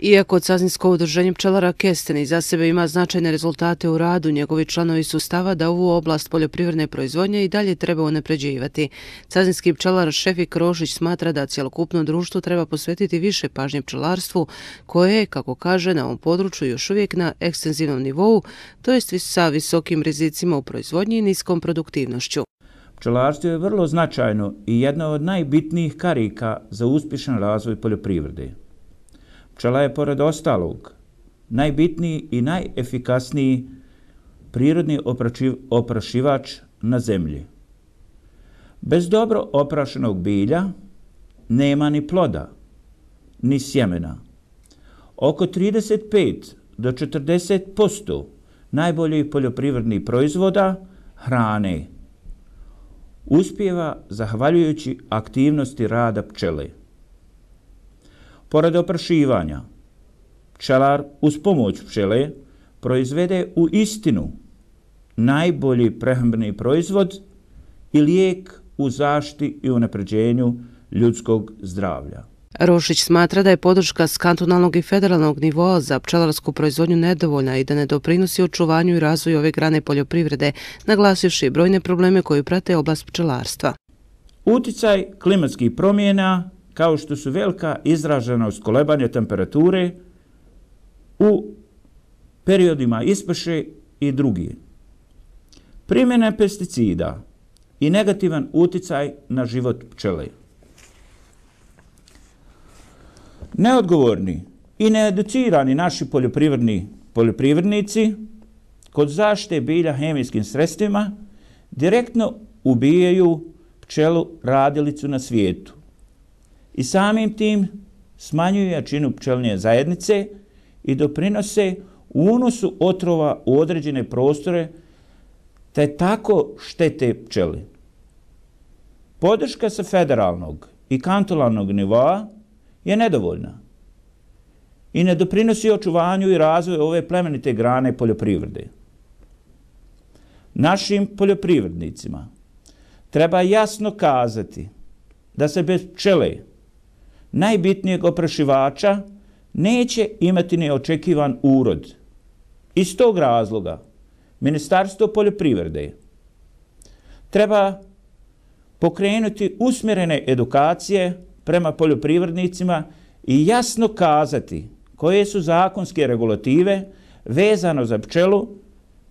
Iako Cazinsko udruženje pčelara Kesteni za sebe ima značajne rezultate u radu, njegovi članovi su stava da ovu oblast poljoprivredne proizvodnje i dalje treba unepređivati. Cazinski pčelar Šefik Rošić smatra da cjelokupno društvo treba posvetiti više pažnje pčelarstvu, koje je, kako kaže, na ovom području još uvijek na ekstenzivnom nivou, to jest sa visokim rizicima u proizvodnji i niskom produktivnošću. Pčelarstvo je vrlo značajno i jedna od najbitnijih karika za uspješan razvoj poljoprivrede. Pčela je, pored ostalog, najbitniji i najefikasniji prirodni oprašivač na zemlji. Bez dobro oprašenog bilja nema ni ploda, ni sjemena. Oko 35 do 40 posto najboljih poljoprivrednih proizvoda hrane uspjeva zahvaljujući aktivnosti rada pčele. Pored oprašivanja, pčelar uz pomoć pčele proizvede u istinu najbolji prehrambeni proizvod i lijek u zašti i unapređenju ljudskog zdravlja. Rošić smatra da je podrška s kantonalnog i federalnog nivoa za pčelarsku proizvodnju nedovoljna i da ne doprinosi očuvanju i razvoju ove grane poljoprivrede, naglasivši brojne probleme koje prate oblast pčelarstva. Uticaj klimatskih promjena kao što su velika izraženost kolebanja temperature u periodima ispaše i drugi. Primjena pesticida i negativan uticaj na život pčele. Neodgovorni i needucirani naši poljoprivredni poljoprivrednici kod zaštite bilja hemijskim sredstvima direktno ubijaju pčelu radilicu na svijetu i samim tim smanjuju jačinu pčelnje zajednice i doprinose unosu otrova u određene prostore te tako štete pčeli. Podrška sa federalnog i kantolarnog nivoa je nedovoljna i ne doprinosi očuvanju i razvoju ove plemenite grane poljoprivrede. Našim poljoprivrednicima treba jasno kazati da se bez pčele najbitnijeg oprašivača neće imati neočekivan urod. Iz tog razloga Ministarstvo poljoprivrede treba pokrenuti usmjerene edukacije prema poljoprivrednicima i jasno kazati koje su zakonske regulative vezano za pčelu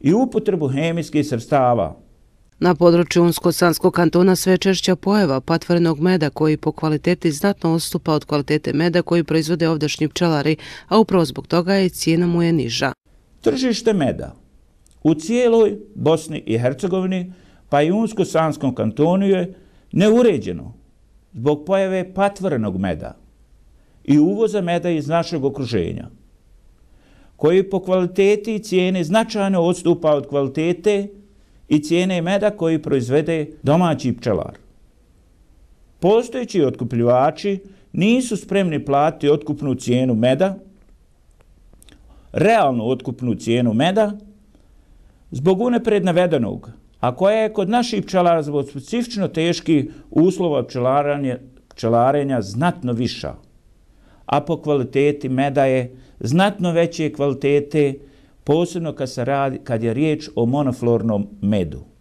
i upotrebu hemijskih srstava Na području Unsko-Sanskog kantona sve češća pojeva patvorenog meda koji po kvaliteti znatno ostupa od kvalitete meda koji proizvode ovdašnji pčelari, a upravo zbog toga je cijena mu je niža. Tržište meda u cijeloj Bosni i Hercegovini pa i Unsko-Sanskom kantonu je neuređeno zbog pojave patvorenog meda i uvoza meda iz našeg okruženja koji po kvaliteti i cijene značajno odstupa od kvalitete i cijene meda koji proizvede domaći pčelar. Postojeći otkupljivači nisu spremni platiti otkupnu cijenu meda, realnu otkupnu cijenu meda, zbog unepred navedenog, a koja je kod naših pčelara zbog specifično teški uslova pčelarenja znatno viša, a po kvaliteti meda je znatno veće kvalitete posebno kad, se radi, kad je riječ o monoflornom medu.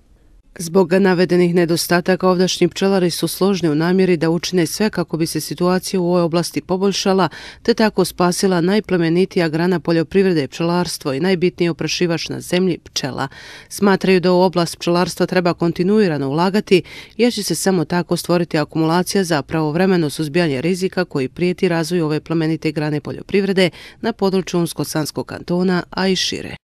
Zbog navedenih nedostataka ovdašnji pčelari su složni u namjeri da učine sve kako bi se situacija u ovoj oblasti poboljšala, te tako spasila najplemenitija grana poljoprivrede pčelarstvo i najbitniji oprašivač na zemlji pčela. Smatraju da u oblast pčelarstva treba kontinuirano ulagati, jer će se samo tako stvoriti akumulacija za pravovremeno suzbijanje rizika koji prijeti razvoju ove plemenite grane poljoprivrede na području Unsko-Sanskog kantona, a i šire.